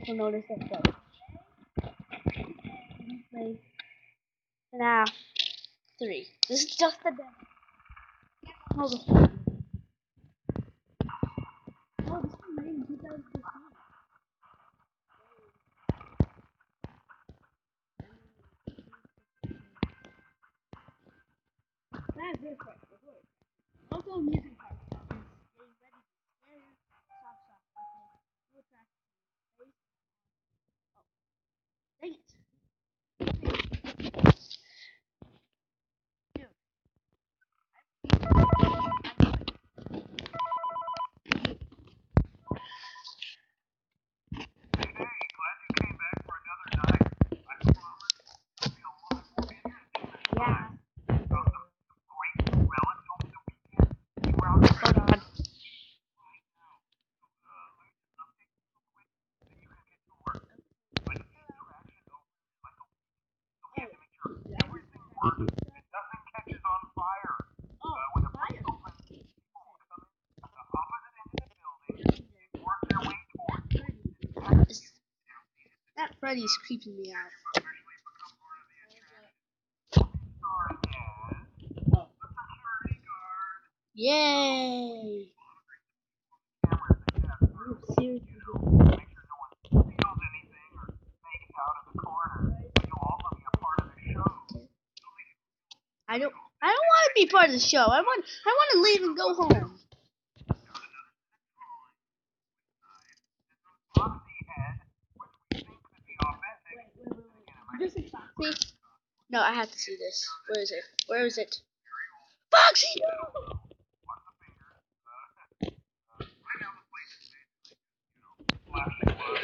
people notice it though. Like, nah, three. This is just the demo. Hold. Oh, this is made in 2015. That's different. Also, music part. Getting ready to stare. Stop, stop. Okay. No track. Wait. Oh. Dang it. Dude. Yeah. Hold on. Oh, fire. Is- That Freddy's creeping me out. Yay! I don't. I don't want to be part of the show. I want. I want to leave and go home. No, I have to see this. Where is it? Where is it? Foxy! No!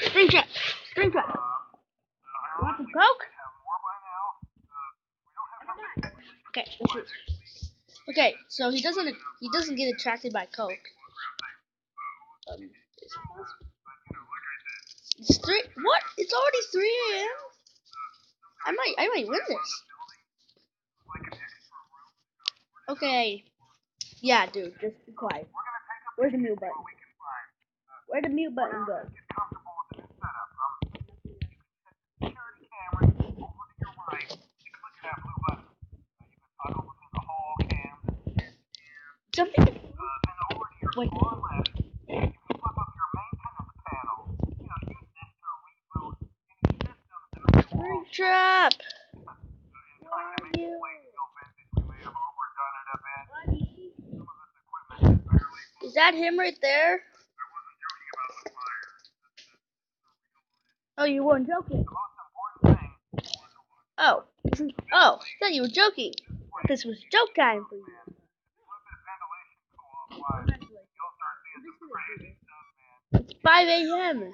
Springtrap! Spring trap! Want some coke? Okay. Okay, so he doesn't he doesn't get attracted by coke. Um, is it possible? It's three. What? It's already three a.m. I might I might win this. Okay. Yeah, dude, just be quiet. Where's the mute button? Where'd the mute button go? Something. Wait. Trap. Is that him right there? Oh, you weren't joking. Oh, oh, I thought you were joking. This was joke time for you. It's 5 a.m.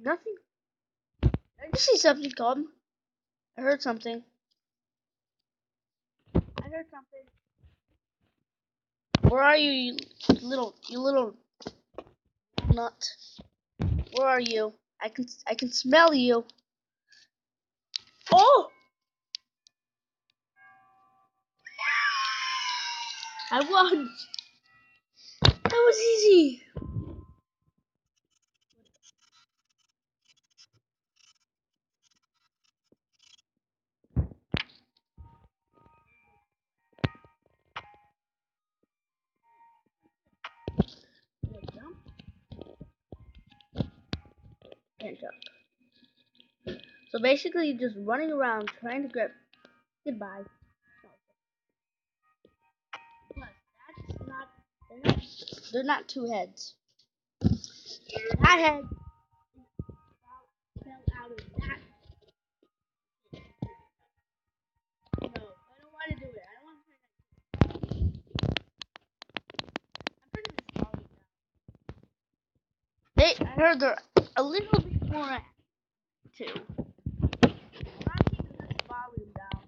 Nothing. I just see something come. I heard something. I heard something. Where are you, you little, you little nut? Where are you? I can, I can smell you. Oh! I won. That was easy. Can't. So basically, just running around trying to grab. Goodbye. Plus, that's not. They're not. They're not two heads. That head fell out of that. I I heard they're a little bit more at too. I'm keeping this volume down.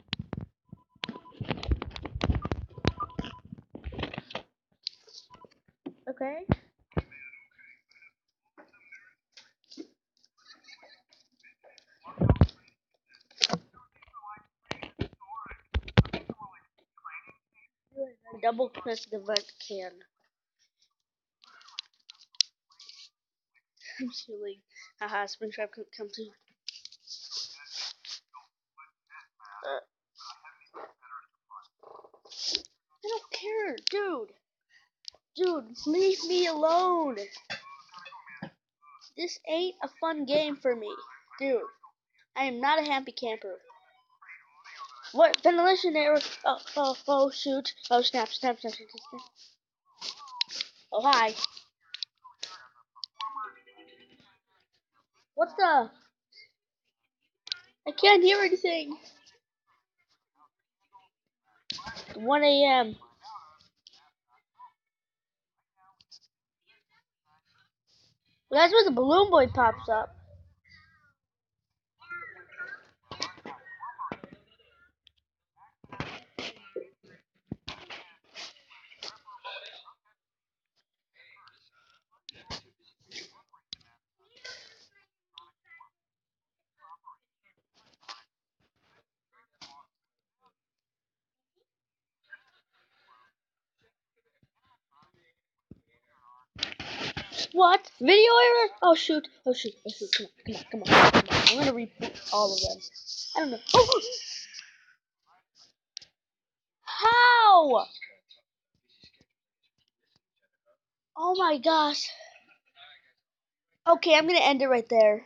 Okay. double click the red can. I'm silly. Haha, Springtrap come to. Uh, I don't care, dude. Dude, leave me alone. This ain't a fun game for me, dude. I am not a happy camper. What ventilation error? Oh, oh, oh, shoot! Oh, snap, snap, snap, snap, snap. Oh, hi. What the? I can't hear anything. 1 a.m. That's where the balloon boy pops up. What? Video error? Oh shoot! Oh shoot! Oh shoot! Come on! Come on! Come on! Come on! I'm gonna reboot all of them. I don't know. Oh! How? Oh my gosh. Okay, I'm gonna end it right there.